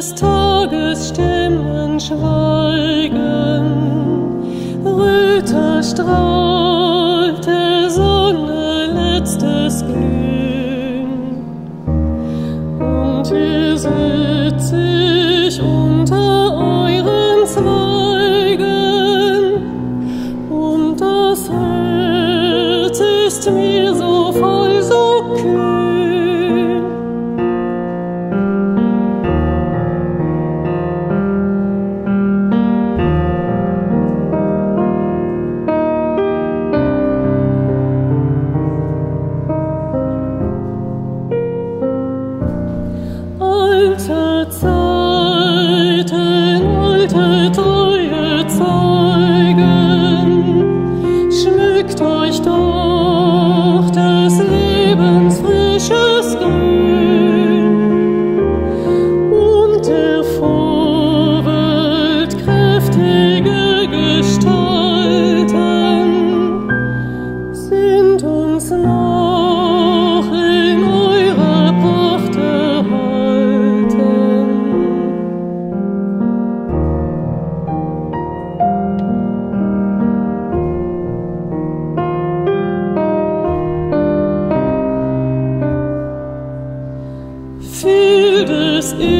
des Tages Stimmen schweigen, Rüter. alte Zeiten, alte treue Zeit. es ist.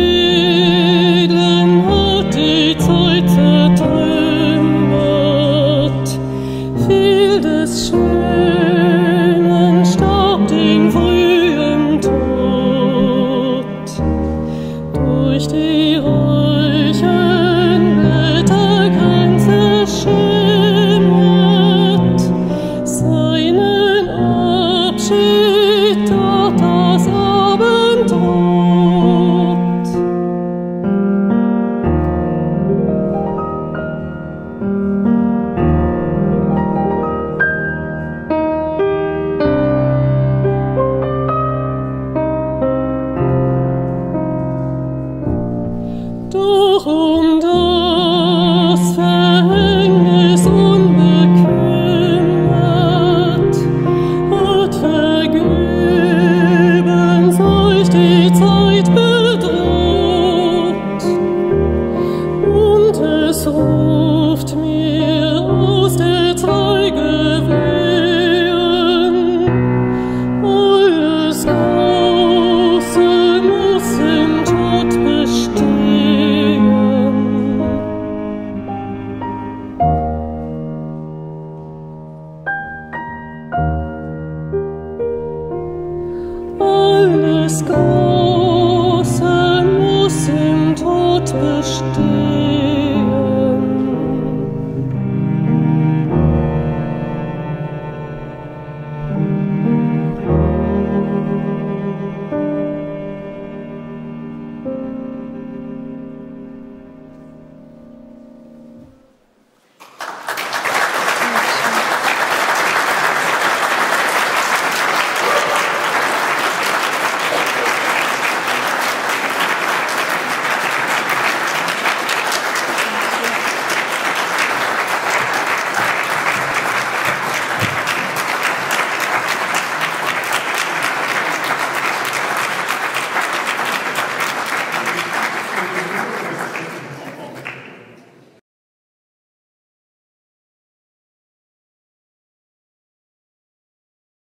school.